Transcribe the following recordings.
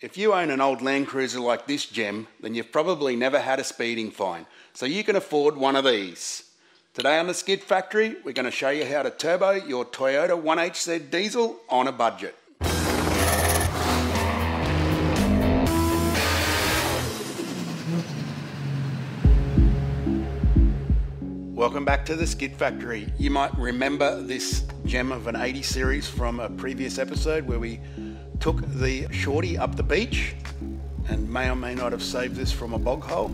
If you own an old Land Cruiser like this gem, then you've probably never had a speeding fine, so you can afford one of these. Today on the Skid Factory, we're going to show you how to turbo your Toyota 1HZ diesel on a budget. Welcome back to the Skid Factory. You might remember this gem of an 80 series from a previous episode where we took the shorty up the beach and may or may not have saved this from a bog hole.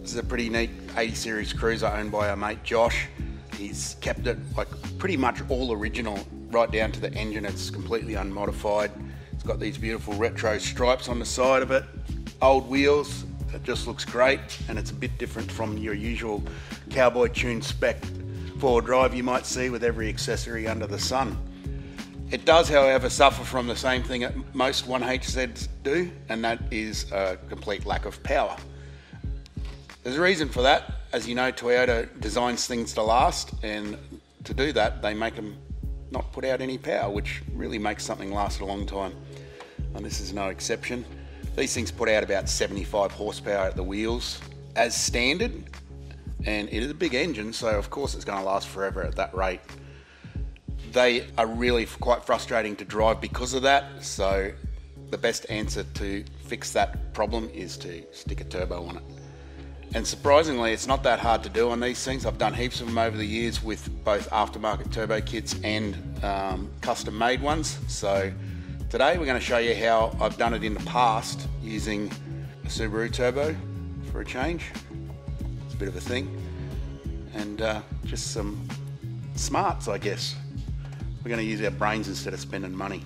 This is a pretty neat 80 series cruiser owned by our mate Josh. He's kept it like pretty much all original right down to the engine. It's completely unmodified. It's got these beautiful retro stripes on the side of it. Old wheels, it just looks great and it's a bit different from your usual cowboy tune spec four drive you might see with every accessory under the sun. It does, however, suffer from the same thing that most 1HZs do, and that is a complete lack of power. There's a reason for that. As you know, Toyota designs things to last, and to do that, they make them not put out any power, which really makes something last a long time. And this is no exception. These things put out about 75 horsepower at the wheels as standard, and it is a big engine, so of course it's going to last forever at that rate. They are really quite frustrating to drive because of that, so the best answer to fix that problem is to stick a turbo on it. And surprisingly, it's not that hard to do on these things. I've done heaps of them over the years with both aftermarket turbo kits and um, custom made ones. So today we're going to show you how I've done it in the past using a Subaru turbo for a change bit of a thing. And uh, just some smarts, I guess. We're going to use our brains instead of spending money.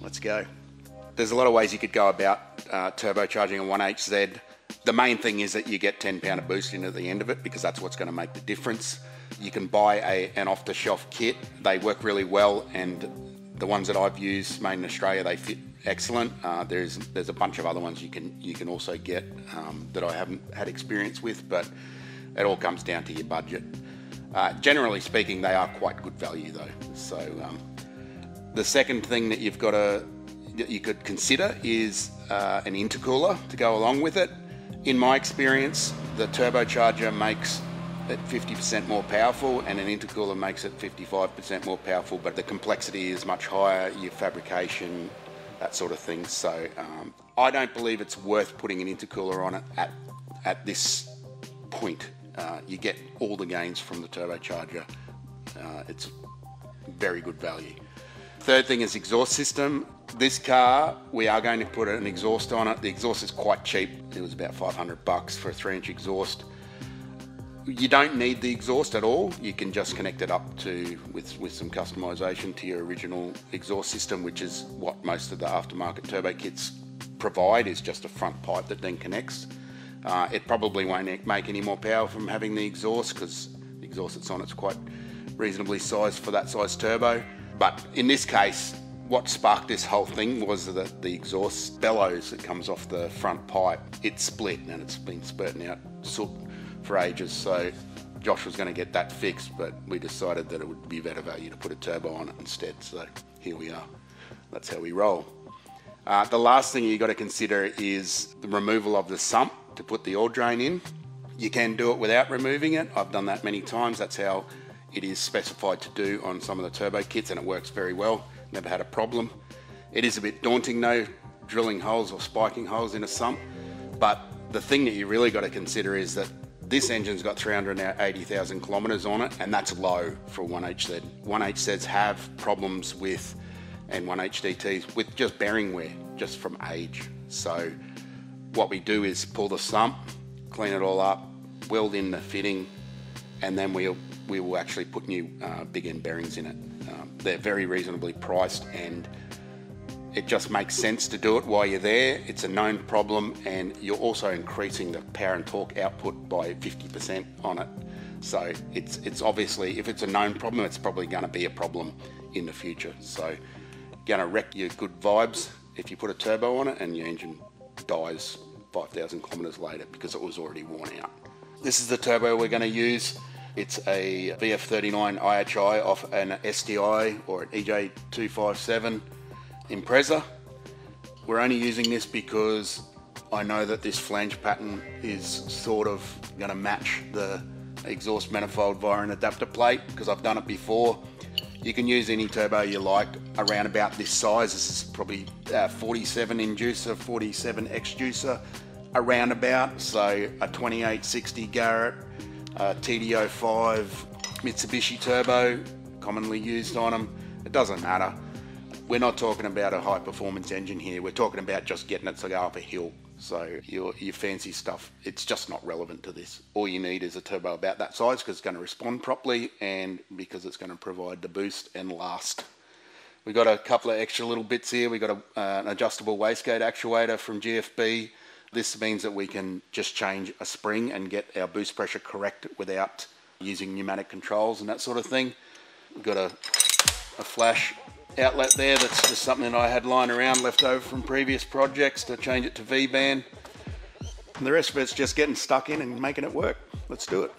Let's go. There's a lot of ways you could go about uh, turbocharging a 1HZ. The main thing is that you get 10 pound of boost into the end of it because that's what's going to make the difference. You can buy a, an off the shelf kit. They work really well and the ones that I've used made in Australia, they fit excellent. Uh, there's there's a bunch of other ones you can you can also get um, that I haven't had experience with, but it all comes down to your budget. Uh, generally speaking, they are quite good value though. So um, the second thing that you've got to that you could consider is uh, an intercooler to go along with it. In my experience, the turbocharger makes it 50% more powerful and an intercooler makes it 55% more powerful, but the complexity is much higher, your fabrication, that sort of thing. So um, I don't believe it's worth putting an intercooler on it at, at this point. Uh, you get all the gains from the turbocharger. Uh, it's very good value. Third thing is exhaust system. This car, we are going to put an exhaust on it. The exhaust is quite cheap. It was about 500 bucks for a three inch exhaust you don't need the exhaust at all. You can just connect it up to with with some customization to your original exhaust system, which is what most of the aftermarket turbo kits provide. Is just a front pipe that then connects. Uh, it probably won't make any more power from having the exhaust because the exhaust that's on it's quite reasonably sized for that size turbo. But in this case, what sparked this whole thing was that the exhaust bellows that comes off the front pipe, it split and it's been spurting out soot for ages. So Josh was going to get that fixed, but we decided that it would be better value to put a turbo on it instead. So here we are. That's how we roll. Uh, the last thing you've got to consider is the removal of the sump to put the oil drain in. You can do it without removing it. I've done that many times. That's how it is specified to do on some of the turbo kits, and it works very well. Never had a problem. It is a bit daunting though, drilling holes or spiking holes in a sump. But the thing that you really got to consider is that this engine's got 380,000 kilometres on it, and that's low for 1HZ. 1HZs have problems with, and 1HDTs, with just bearing wear, just from age. So what we do is pull the sump, clean it all up, weld in the fitting, and then we'll, we will actually put new uh, big end bearings in it. Um, they're very reasonably priced and it just makes sense to do it while you're there. It's a known problem, and you're also increasing the power and torque output by 50% on it. So it's it's obviously if it's a known problem, it's probably going to be a problem in the future. So going to wreck your good vibes if you put a turbo on it and your engine dies 5,000 kilometres later because it was already worn out. This is the turbo we're going to use. It's a VF39 IHI off an STI or an EJ257 Impreza. We're only using this because I know that this flange pattern is sort of going to match the exhaust manifold via an adapter plate because I've done it before. You can use any turbo you like around about this size. This is probably uh, 47 inducer, 47 exducer around about. So a 2860 Garrett, a TD05 Mitsubishi turbo, commonly used on them. It doesn't matter. We're not talking about a high performance engine here. We're talking about just getting it to go up a hill. So your, your fancy stuff, it's just not relevant to this. All you need is a turbo about that size because it's going to respond properly and because it's going to provide the boost and last. We've got a couple of extra little bits here. We've got a, uh, an adjustable wastegate actuator from GFB. This means that we can just change a spring and get our boost pressure correct without using pneumatic controls and that sort of thing. We've got a, a flash outlet there that's just something that I had lying around left over from previous projects to change it to V-band. And the rest of it's just getting stuck in and making it work. Let's do it.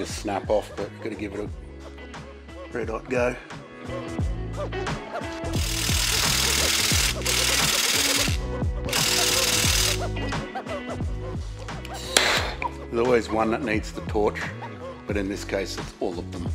Just snap off, but got to give it a red hot go. There's always one that needs the torch, but in this case it's all of them.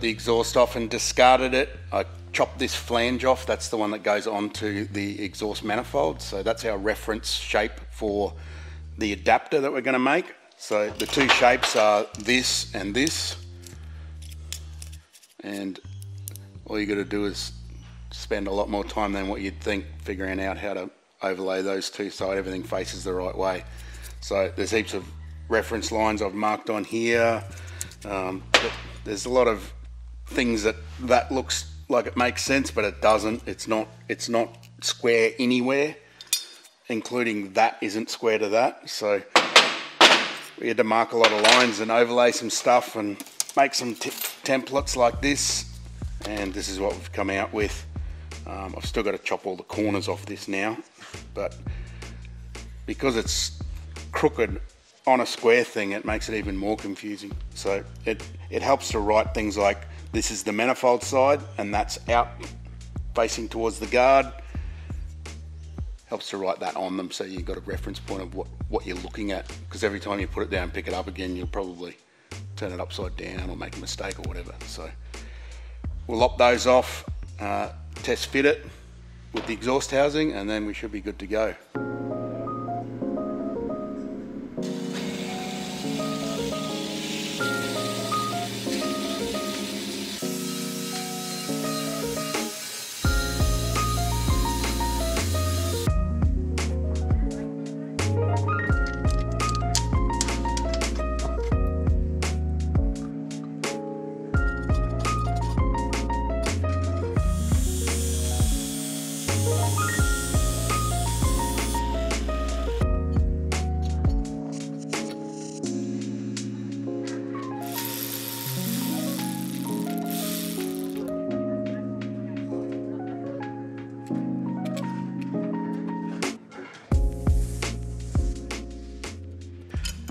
The exhaust off and discarded it. I chopped this flange off. That's the one that goes onto the exhaust manifold. So that's our reference shape for the adapter that we're going to make. So the two shapes are this and this. And all you got to do is spend a lot more time than what you'd think figuring out how to overlay those two so everything faces the right way. So there's heaps of reference lines I've marked on here. Um, there's a lot of things that that looks like it makes sense, but it doesn't. It's not. It's not square anywhere, including that isn't square to that. So we had to mark a lot of lines and overlay some stuff and make some templates like this. And this is what we've come out with. Um, I've still got to chop all the corners off this now, but because it's crooked on a square thing, it makes it even more confusing. So it, it helps to write things like this is the manifold side and that's out facing towards the guard. Helps to write that on them so you've got a reference point of what, what you're looking at. Because every time you put it down pick it up again, you'll probably turn it upside down or make a mistake or whatever. So we'll lop those off, uh, test fit it with the exhaust housing, and then we should be good to go.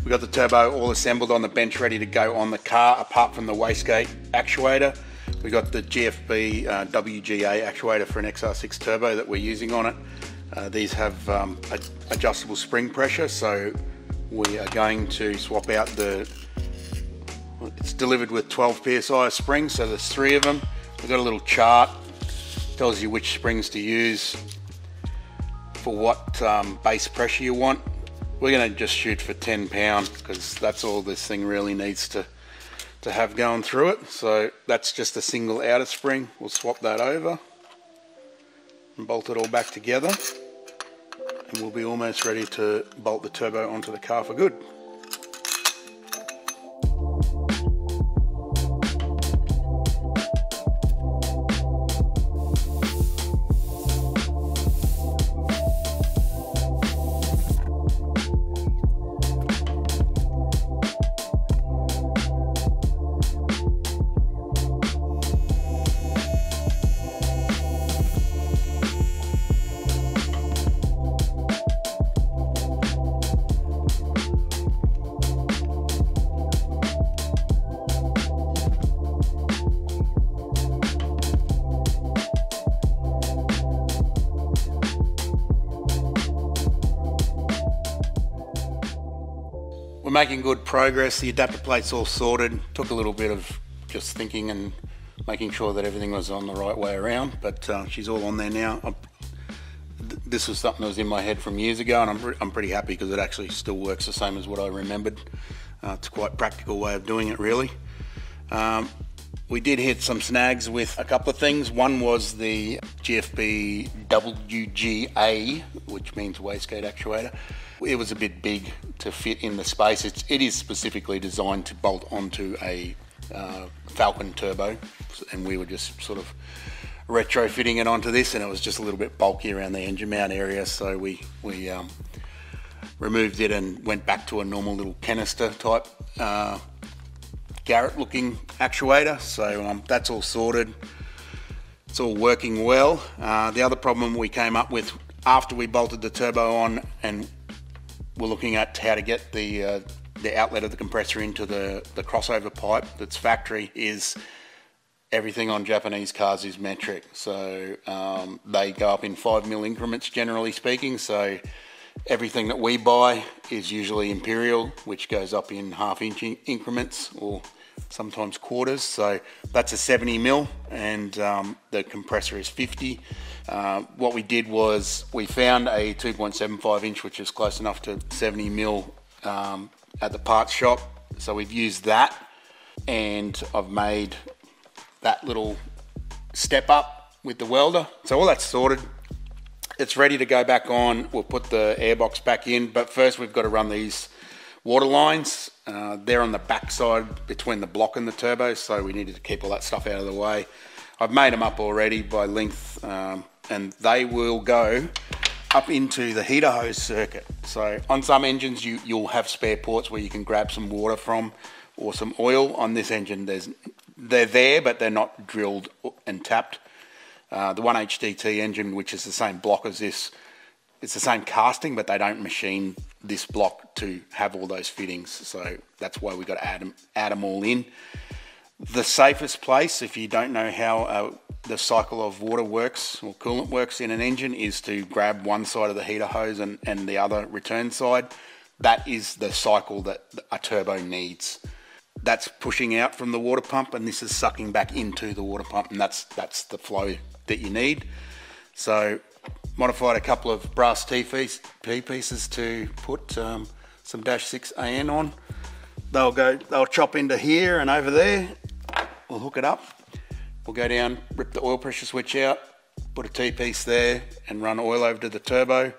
We got the turbo all assembled on the bench, ready to go on the car, apart from the wastegate actuator. we've got the GFB uh, WGA actuator for an XR6 turbo that we're using on it. Uh, these have um, adjustable spring pressure, so we are going to swap out the. It's delivered with 12 psi springs, so there's three of them. We've got a little chart, tells you which springs to use for what um, base pressure you want. We're going to just shoot for 10 pound because that's all this thing really needs to to have going through it. So that's just a single outer spring. We'll swap that over and bolt it all back together and we'll be almost ready to bolt the turbo onto the car for good. Making good progress. The adapter plate's all sorted. Took a little bit of just thinking and making sure that everything was on the right way around, but uh, she's all on there now. I'm, this was something that was in my head from years ago, and I'm, I'm pretty happy because it actually still works the same as what I remembered. Uh, it's quite practical way of doing it, really. Um, we did hit some snags with a couple of things. One was the GFB WGA, which means wastegate actuator. It was a bit big to fit in the space. It's, it is specifically designed to bolt onto a uh, Falcon turbo, and we were just sort of retrofitting it onto this, and it was just a little bit bulky around the engine mount area, so we we um, removed it and went back to a normal little canister type uh, Garrett looking actuator. So um, that's all sorted. It's all working well. Uh, the other problem we came up with after we bolted the turbo on and we're looking at how to get the uh, the outlet of the compressor into the, the crossover pipe that's factory is everything on Japanese cars is metric. So um, they go up in five mil increments generally speaking. So everything that we buy is usually imperial, which goes up in half inch increments or sometimes quarters. So that's a 70 mil, and um, the compressor is 50. Uh, what we did was we found a 2.75 inch, which is close enough to 70 mil um, at the parts shop. So we've used that, and I've made that little step up with the welder. So all that's sorted. It's ready to go back on. We'll put the airbox back in, but first we've got to run these water lines. Uh, they're on the back side between the block and the turbo, so we needed to keep all that stuff out of the way. I've made them up already by length, um, and they will go up into the heater hose circuit. So on some engines, you, you'll have spare ports where you can grab some water from or some oil. On this engine, there's they're there, but they're not drilled and tapped. Uh, the 1HDT engine, which is the same block as this, it's the same casting, but they don't machine this block to have all those fittings. So that's why we got to add them, add them all in. The safest place, if you don't know how uh, the cycle of water works or coolant works in an engine, is to grab one side of the heater hose and, and the other return side. That is the cycle that a turbo needs. That's pushing out from the water pump, and this is sucking back into the water pump, and that's that's the flow that you need. So modified a couple of brass T pieces to put um, some dash 6 AN on. They'll go, they'll chop into here and over there. We'll hook it up. We'll go down, rip the oil pressure switch out, put a T-piece there and run oil over to the turbo.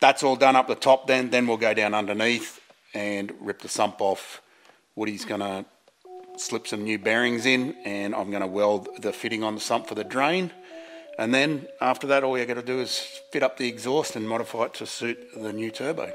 That's all done up the top then, then we'll go down underneath and rip the sump off. Woody's gonna slip some new bearings in and I'm gonna weld the fitting on the sump for the drain. And then after that, all you got to do is fit up the exhaust and modify it to suit the new turbo.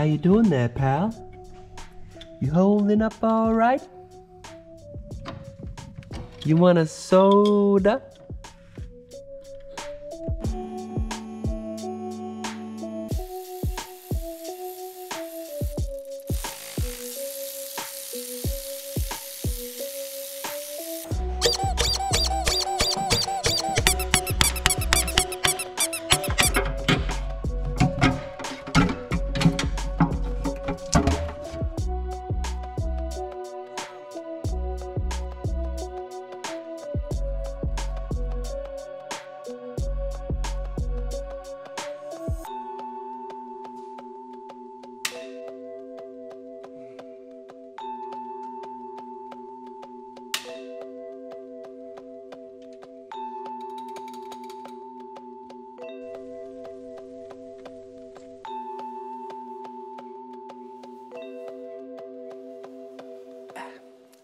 How you doing there, pal? You holding up all right? You want a soda?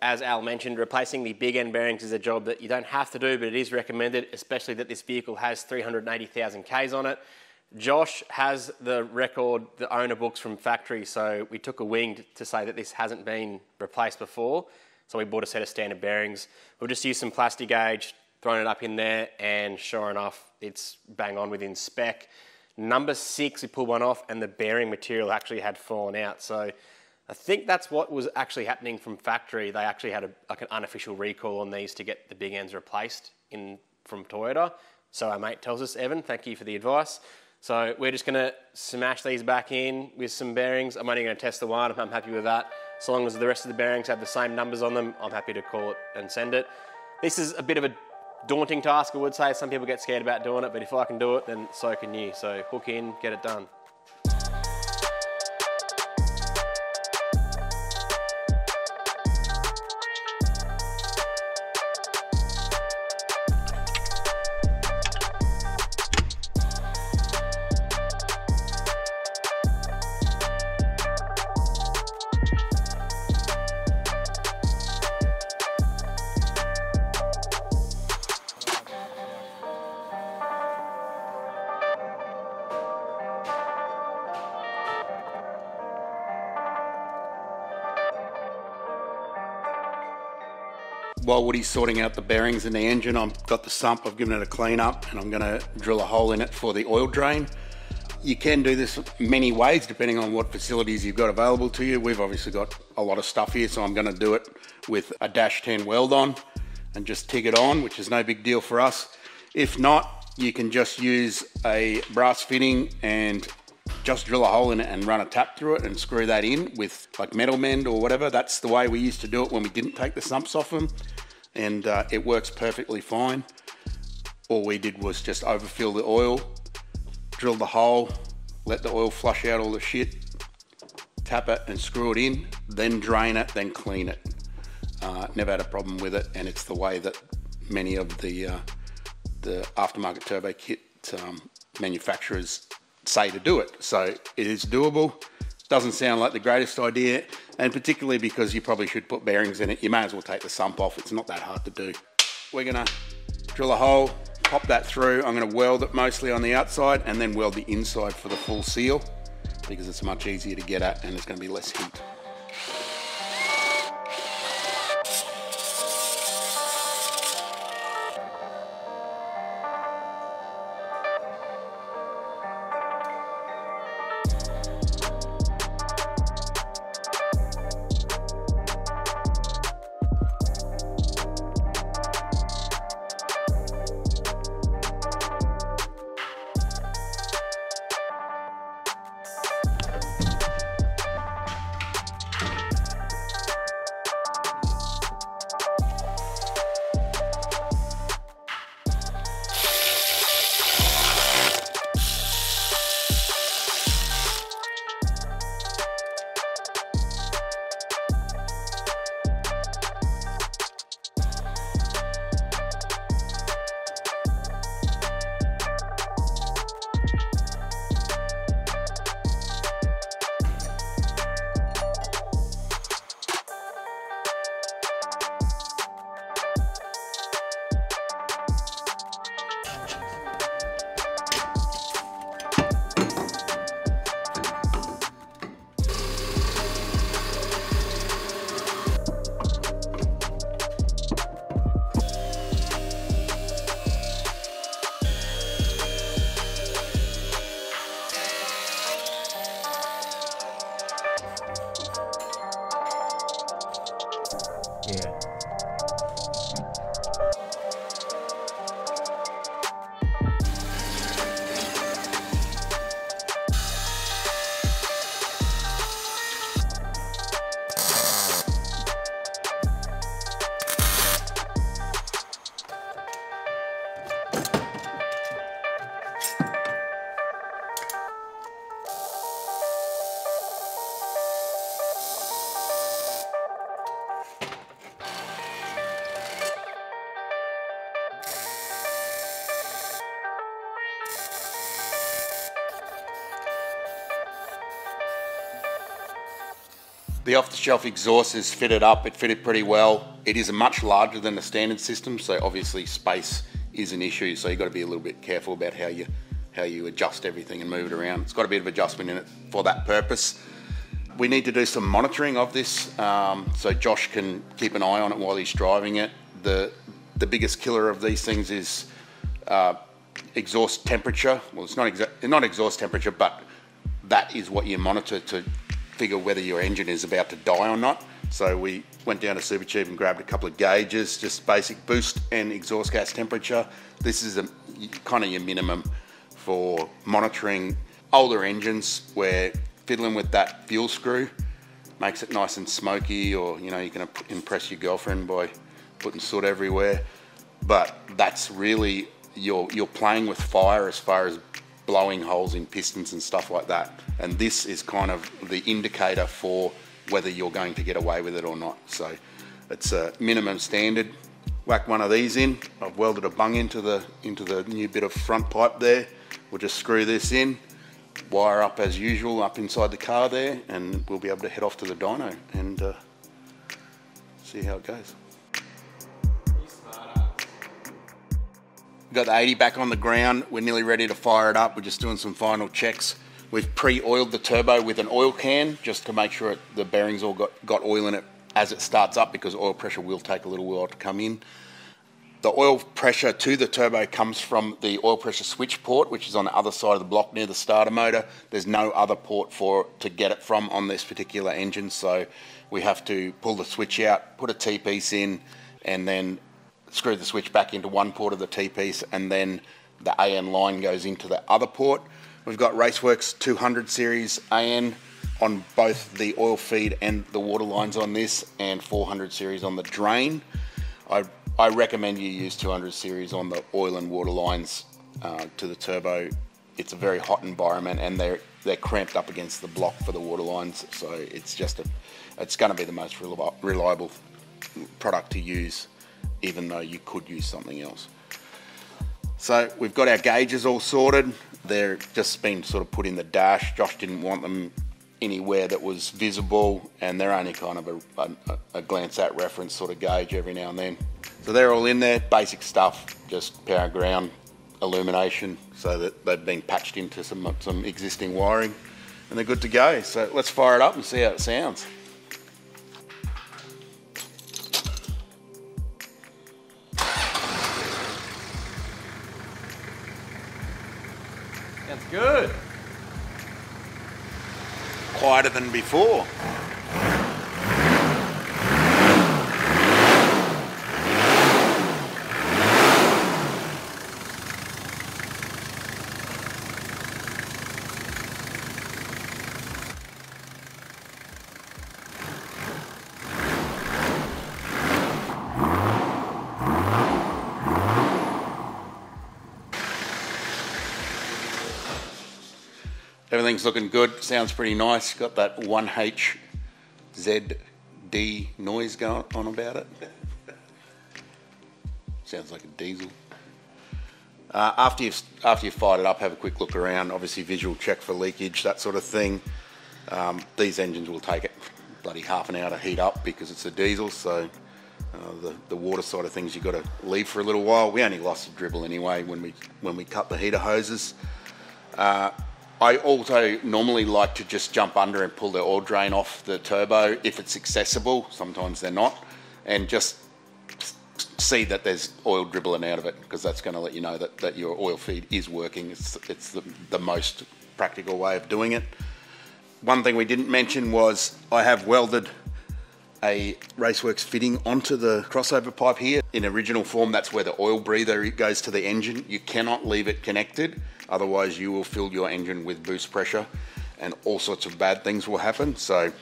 As Al mentioned, replacing the big end bearings is a job that you don't have to do, but it is recommended, especially that this vehicle has 380,000 Ks on it. Josh has the record, the owner books from factory, so we took a wing to say that this hasn't been replaced before. So we bought a set of standard bearings. We'll just use some Plastigauge, thrown it up in there, and sure enough, it's bang on within spec. Number six, we pulled one off, and the bearing material actually had fallen out. So I think that's what was actually happening from factory. They actually had a, like an unofficial recall on these to get the big ends replaced in from Toyota. So our mate tells us, Evan, thank you for the advice. So we're just going to smash these back in with some bearings. I'm only going to test the one. I'm happy with that. So long as the rest of the bearings have the same numbers on them, I'm happy to call it and send it. This is a bit of a daunting task, I would say. Some people get scared about doing it, but if I can do it, then so can you. So hook in, get it done. While Woody's sorting out the bearings in the engine, I've got the sump, I've given it a clean up, and I'm going to drill a hole in it for the oil drain. You can do this many ways depending on what facilities you've got available to you. We've obviously got a lot of stuff here, so I'm going to do it with a dash 10 weld on and just TIG it on, which is no big deal for us. If not, you can just use a brass fitting and just drill a hole in it and run a tap through it and screw that in with like metal mend or whatever. That's the way we used to do it when we didn't take the sumps off them, and uh, it works perfectly fine. All we did was just overfill the oil, drill the hole, let the oil flush out all the shit, tap it and screw it in, then drain it, then clean it. Uh, never had a problem with it, and it's the way that many of the uh, the aftermarket turbo kit um, manufacturers say to do it. So it is doable. Doesn't sound like the greatest idea, and particularly because you probably should put bearings in it, you may as well take the sump off. It's not that hard to do. We're gonna drill a hole, pop that through. I'm gonna weld it mostly on the outside and then weld the inside for the full seal because it's much easier to get at and it's gonna be less heat. The off-the-shelf exhaust is fitted up. It fitted pretty well. It is much larger than the standard system, so obviously space is an issue. So you've got to be a little bit careful about how you how you adjust everything and move it around. It's got a bit of adjustment in it for that purpose. We need to do some monitoring of this, um, so Josh can keep an eye on it while he's driving it. The the biggest killer of these things is uh, exhaust temperature. Well, it's not exa- not exhaust temperature, but that is what you monitor to figure whether your engine is about to die or not. So we went down to Supercheap and grabbed a couple of gauges, just basic boost and exhaust gas temperature. This is a, kind of your minimum for monitoring older engines where fiddling with that fuel screw makes it nice and smoky or you know you can impress your girlfriend by putting soot everywhere but that's really you're you're playing with fire as far as blowing holes in pistons and stuff like that. And this is kind of the indicator for whether you're going to get away with it or not. So it's a minimum standard. Whack one of these in. I've welded a bung into the into the new bit of front pipe there. We'll just screw this in, wire up as usual up inside the car there, and we'll be able to head off to the dyno and uh, see how it goes. Got the 80 back on the ground. We're nearly ready to fire it up. We're just doing some final checks. We've pre-oiled the turbo with an oil can just to make sure it, the bearings all got, got oil in it as it starts up because oil pressure will take a little while to come in. The oil pressure to the turbo comes from the oil pressure switch port, which is on the other side of the block near the starter motor. There's no other port for to get it from on this particular engine, so we have to pull the switch out, put a T-piece in, and then screw the switch back into one port of the T-piece and then the AN line goes into the other port. We've got Raceworks 200 series AN on both the oil feed and the water lines on this and 400 series on the drain. I, I recommend you use 200 series on the oil and water lines uh, to the turbo. It's a very hot environment and they're they're cramped up against the block for the water lines, so it's just a it's going to be the most reliable product to use even though you could use something else. So we've got our gauges all sorted. They're just been sort of put in the dash. Josh didn't want them anywhere that was visible and they're only kind of a, a, a, glance at reference sort of gauge every now and then. So they're all in there, basic stuff, just power ground, illumination, so that they've been patched into some, some existing wiring and they're good to go. So let's fire it up and see how it sounds. Good. Quieter than before. Everything's looking good. Sounds pretty nice. Got that 1H ZD noise going on about it. Sounds like a diesel. Uh, after you've after you've fired it up, have a quick look around. Obviously, visual check for leakage, that sort of thing. Um, these engines will take it bloody half an hour to heat up because it's a diesel. So uh, the the water side of things you've got to leave for a little while. We only lost a dribble anyway when we when we cut the heater hoses. Uh, I also normally like to just jump under and pull the oil drain off the turbo if it's accessible. Sometimes they're not, and just see that there's oil dribbling out of it because that's going to let you know that, that your oil feed is working. It's, it's the, the most practical way of doing it. One thing we didn't mention was I have welded a Raceworks fitting onto the crossover pipe here. In original form, that's where the oil breather goes to the engine. You cannot leave it connected Otherwise, you will fill your engine with boost pressure and all sorts of bad things will happen. So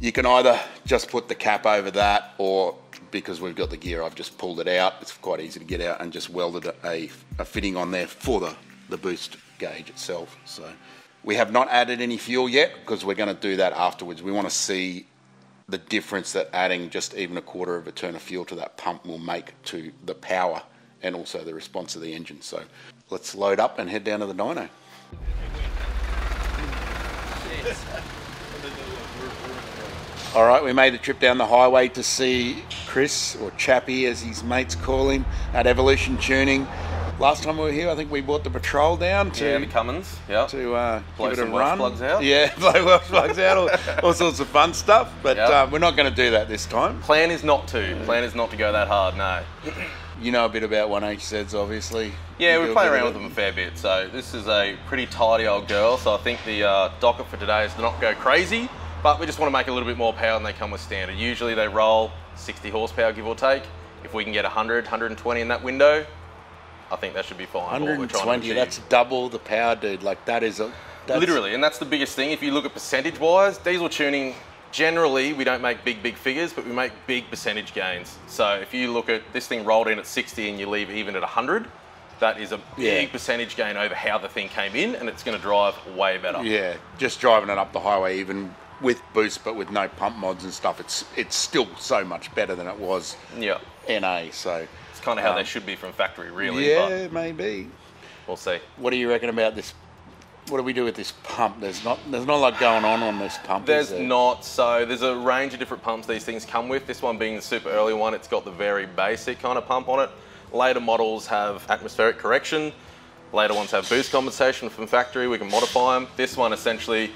you can either just put the cap over that or because we've got the gear, I've just pulled it out. It's quite easy to get out and just welded a, a fitting on there for the, the boost gauge itself. So we have not added any fuel yet because we're going to do that afterwards. We want to see the difference that adding just even a quarter of a turn of fuel to that pump will make to the power and also the response of the engine. So let's load up and head down to the dyno. All right, we made the trip down the highway to see Chris, or Chappie as his mates call him, at Evolution Tuning. Last time we were here, I think we brought the patrol down to Yeah, the Cummins. Yeah. to uh, Blow give it a run. plugs out. Yeah, blow Welsh plugs out, all, all sorts of fun stuff. But Yeah. uh, we're not going to do that this time. Plan is not to. Plan is not to go that hard. No. You know a bit about 1HZs, obviously. Yeah, You we play around with them a fair bit. So this is a pretty tidy old girl. So I think the uh, docket for today is to not go crazy, but we just want to make a little bit more power than they come with standard. Usually they roll 60 horsepower, give or take. If we can get 100, 120 in that window, I think that should be fine. for what we're trying to 120, that's double the power, dude. Like, that is a. That's, Literally, and that's the biggest thing. If you look at percentage wise, diesel tuning, generally we don't make big, big figures, but we make big percentage gains. So if you look at this thing rolled in at 60 and you leave even at 100, that is a big Yeah. percentage gain over how the thing came in, and it's going to drive way better. Yeah, just driving it up the highway, even with boost, but with no pump mods and stuff, it's it's still so much better than it was Yeah. NA. So, It's kind of how Um, they should be from factory, really. yeah, maybe. We'll see. What do you reckon about this? What do we do with this pump? There's not there's not a lot going on on this pump. There's there? not, so there's a range of different pumps these things come with. This one being the super early one, it's got the very basic kind of pump on it. Later models have atmospheric correction. Later ones have boost compensation from factory. We can modify them. This one essentially,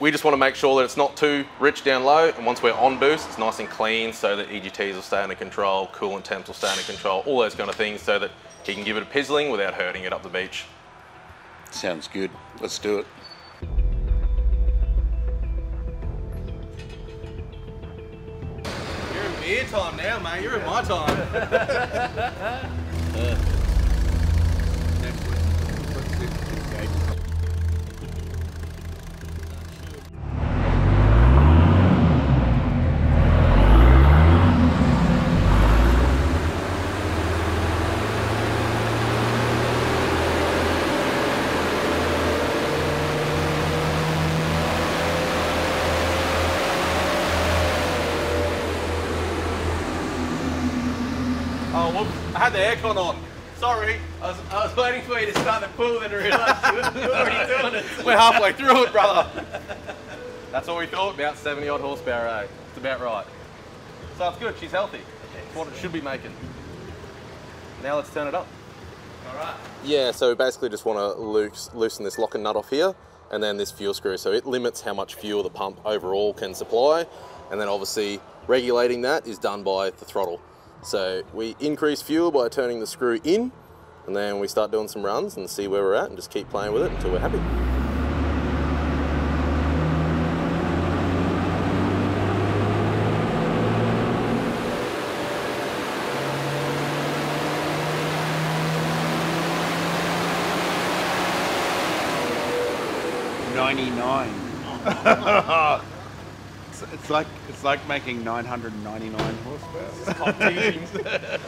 we just want to make sure that it's not too rich down low. And once we're on boost, it's nice and clean so that EGTs will stay under control, coolant temps will stay under control, all those kind of things so that he can give it a pizzling without hurting it up the beach. Sounds good. Let's do it. You're in beer time now, mate. You're in my time. Oh, aircon on. Sorry. I was, I was waiting for you to start the pool and realised you were already doing it. We're halfway through it, brother. That's what we thought. About 70 odd horsepower, eh? It's about right. So it's good. She's healthy. It's what it should be making. Now let's turn it up. All right. Yeah, so we basically just want to loose, loosen this lock and nut off here and then this fuel screw. So it limits how much fuel the pump overall can supply. And then obviously regulating that is done by the throttle. So we increase fuel by turning the screw in and then we start doing some runs and see where we're at and just keep playing with it until we're happy. Ninety nine. it's, it's like it's like making nine hundred and ninety nine horsepower.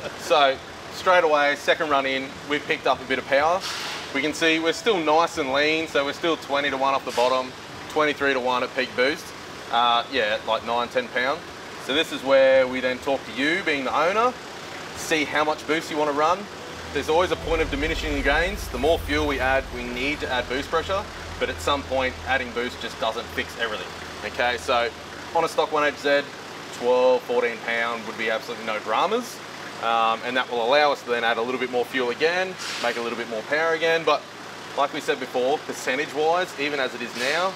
So straight away, second run in, we've picked up a bit of power. We can see we're still nice and lean, so we're still 20 to 1 off the bottom, 23 to 1 at peak boost. Uh, yeah, like 9, 10 pound. So this is where we then talk to you, being the owner, see how much boost you want to run. There's always a point of diminishing the gains. The more fuel we add, we need to add boost pressure, but at some point, adding boost just doesn't fix everything. Okay, so on a stock 1HZ, 12, 14 pound would be absolutely no dramas. Um, and that will allow us to then add a little bit more fuel again, make a little bit more power again. But like we said before, percentage wise, even as it is now,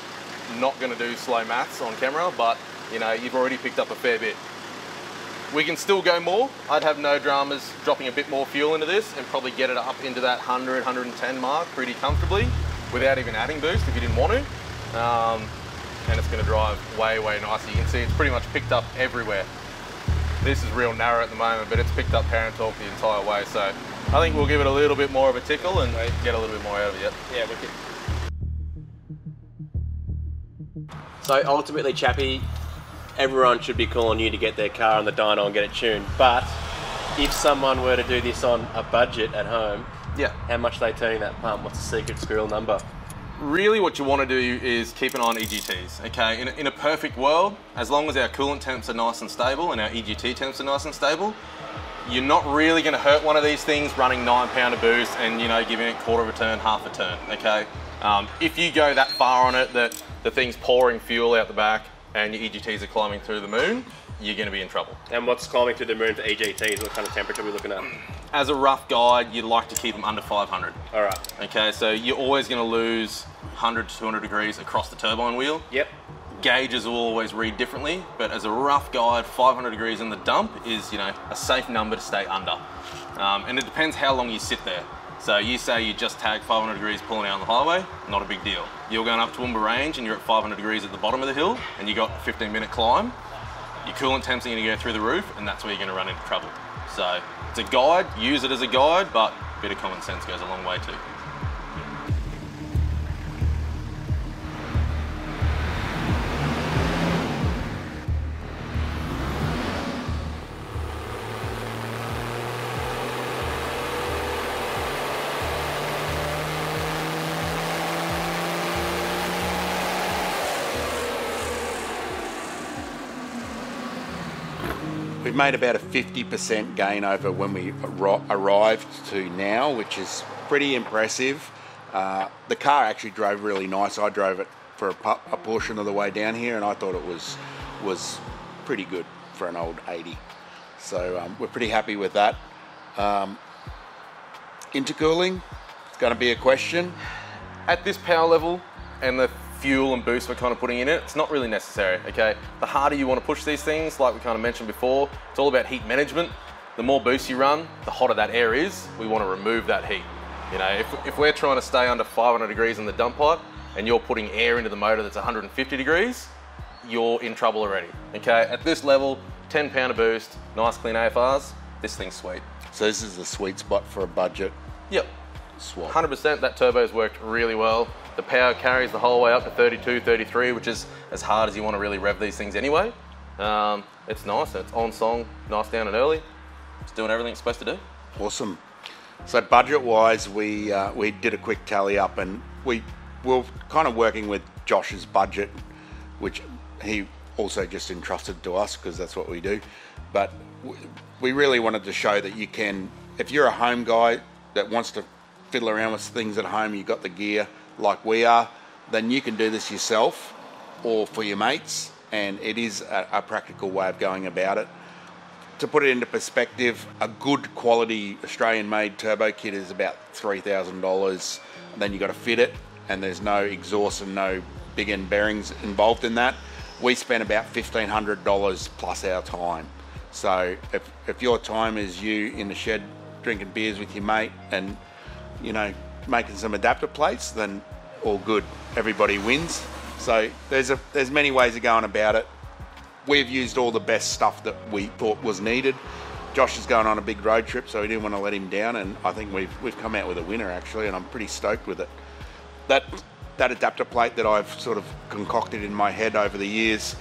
not going to do slow maths on camera, but you know, you've already picked up a fair bit. We can still go more. I'd have no dramas dropping a bit more fuel into this and probably get it up into that 100, 110 mark pretty comfortably without even adding boost if you didn't want to. Um, and it's going to drive way, way nicer. You can see it's pretty much picked up everywhere. This is real narrow at the moment, but it's picked up and torque the entire way. So I think we'll give it a little bit more of a tickle and get a little bit more out of it. Yeah, wicked. So ultimately, Chappie, everyone should be calling you to get their car on the dyno and get it tuned. But if someone were to do this on a budget at home, Yeah. how much they turning that pump? What's the secret squirrel number? Really what you want to do is keep an eye on EGTs. Okay, in a, in a perfect world, as long as our coolant temps are nice and stable and our EGT temps are nice and stable, you're not really going to hurt one of these things running nine pound of boost and you know giving it quarter of a turn, half a turn. Okay, um, if you go that far on it that the thing's pouring fuel out the back, and your EGTs are climbing through the moon, you're going to be in trouble. And what's climbing through the moon for EGTs? What kind of temperature are we looking at? As a rough guide, you'd like to keep them under 500. All right. Okay, so you're always going to lose 100 to 200 degrees across the turbine wheel. Yep. Gauges will always read differently, but as a rough guide, 500 degrees in the dump is, you know, a safe number to stay under. Um, and it depends how long you sit there. So you say you just tag 500 degrees pulling out on the highway, not a big deal. You're going up to Toowoomba Range and you're at 500 degrees at the bottom of the hill and you got a 15 minute climb. Your coolant temps are to go through the roof and that's where you're to run into trouble. So it's a guide, use it as a guide, but a bit of common sense goes a long way too. We've made about a 50% gain over when we arrived to now, which is pretty impressive. Uh, the car actually drove really nice. I drove it for a, a portion of the way down here, and I thought it was was pretty good for an old 80. So um, we're pretty happy with that. Um, intercooling, it's going to be a question. at this power level and the fuel and boost we're kind of putting in it, it's not really necessary, okay? The harder you want to push these things, like we kind of mentioned before, it's all about heat management. The more boost you run, the hotter that air is, we want to remove that heat. You know, if, if we're trying to stay under 500 degrees in the dump pipe and you're putting air into the motor that's 150 degrees, you're in trouble already, okay? At this level, 10 pound of boost, nice clean AFRs, this thing's sweet. So this is the sweet spot for a budget Yep, swap. 100% that turbo's worked really well. The power carries the whole way up to 32, 33, which is as hard as you want to really rev these things anyway. Um, it's nice, it's on song, nice down and early. It's doing everything it's supposed to do. Awesome. So budget-wise, we uh, we did a quick tally up, and we were kind of working with Josh's budget, which he also just entrusted to us because that's what we do. But we really wanted to show that you can, if you're a home guy that wants to fiddle around with things at home, you got the gear like we are, then you can do this yourself or for your mates, and it is a, a practical way of going about it to put it into perspective, a good quality Australian made turbo kit is about $3,000. And then you've got to fit it, and there's no exhaust and no big end bearings involved in that. We spent about $1,500 plus our time. So if, if your time is you in the shed drinking beers with your mate and, you know, making some adapter plates, then all good. Everybody wins. So there's a there's many ways of going about it we've used all the best stuff that we thought was needed. Josh is going on a big road trip, so we didn't want to let him down, and I think we've we've come out with a winner actually, and I'm pretty stoked with it. That that adapter plate that I've sort of concocted in my head over the years,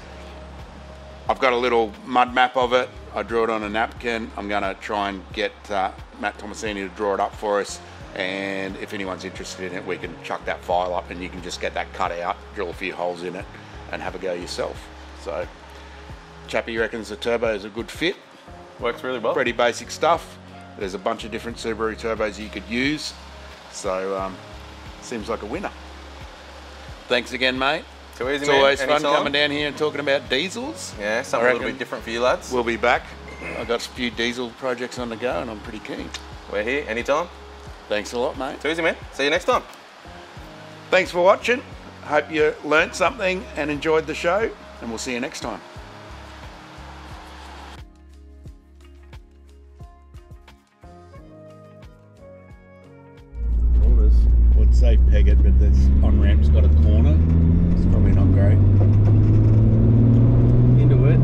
I've got a little mud map of it. I drew it on a napkin. I'm going to try and get uh, Matt Tomasini to draw it up for us. And if anyone's interested in it, we can chuck that file up and you can just get that cut out, drill a few holes in it, and have a go yourself. So, Chappie reckons the turbo is a good fit. Works really well. Pretty basic stuff. There's a bunch of different Subaru turbos you could use. So, um, seems like a winner. Thanks again, mate. Too easy, It's man. always fun Anytime. coming down here and talking about diesels. Yeah, something I a little bit different for you lads. We'll be back. I've got a few diesel projects on the go and I'm pretty keen. We're here anytime. Thanks a lot, mate. Too easy, man. See you next time. Thanks for watching. Hope you learnt something and enjoyed the show, and we'll see you next time. Would say peg it, but this on ramp's got a corner. It's probably not great. Into it.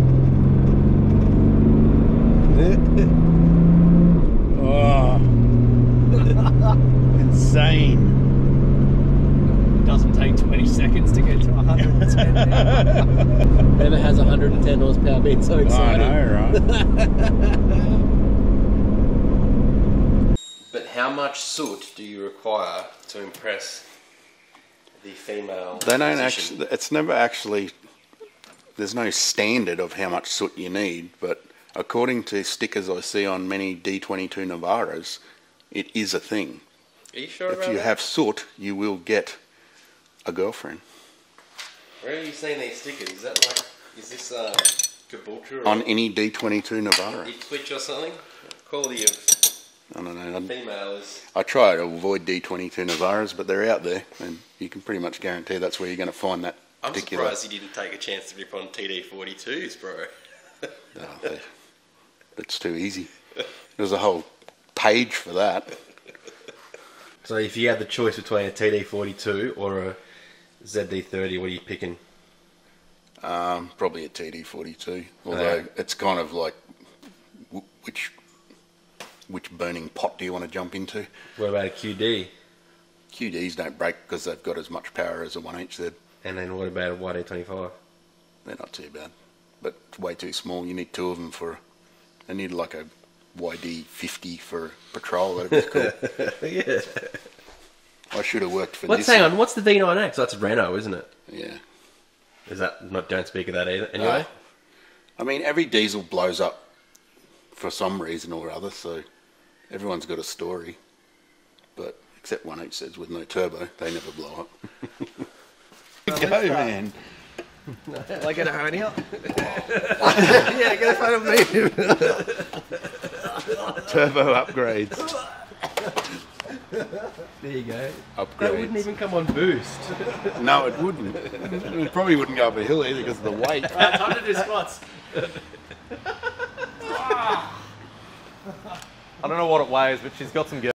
oh, insane. Doesn't take 20 seconds to get to 110. Never has 110 horsepower been so I know, right? But how much soot do you require to impress the female? They don't physician? actually. It's never actually. There's no standard of how much soot you need, but according to stickers I see on many D22 Navaras, it is a thing. Are you sure If about you that? have soot, you will get a girlfriend. Where are you seeing these stickers? Is that like Is this uh, Caboolture On any D22 Navara. Twitch or something? Quality of I don't know. I'm- female is. I try to avoid D22 Navaras, but they're out there, and you can pretty much guarantee that's where you're going to find that I'm particular. surprised you didn't take a chance to rip on TD42s, bro. Oh, it's too easy. There's a whole page for that. So if you had the choice between a TD42 or a ZD30, what are you picking? Um, probably a TD42, although Yeah. it's kind of like w- which which burning pot do you want to jump into? What about a QD? QDs don't break because they've got as much power as a 1HZ. And then what about a YD25? They're not too bad, but way too small. You need two of them for. They need like a YD50 for patrol. That'd be cool. yeah. I should have worked for What's this. hang on? What's the V9X? That's Renault, isn't it? Yeah. Is that not? Don't speak of that either. Anyway, I mean, every diesel blows up for some reason or other, so everyone's got a story. But except 1HZs with no turbo, they never blow up. Go, man. Like get a hernia? yeah, get a photo of me. Turbo upgrades. There you go. Upgrade. That wouldn't even come on boost. No, it wouldn't. It probably wouldn't go up a hill either because of the weight. Time to do squats. I don't know what it weighs, but she's got some.